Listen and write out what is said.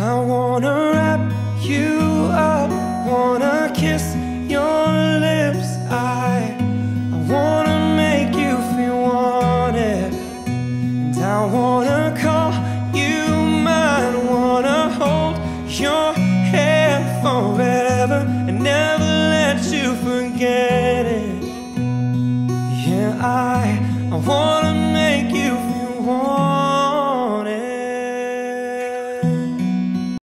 I wanna wrap you up, wanna kiss your lips. I, I wanna make you feel wanted, and I wanna call you mine, wanna hold your hand forever and never let you forget it. Yeah, I, I wanna make you feel wanted.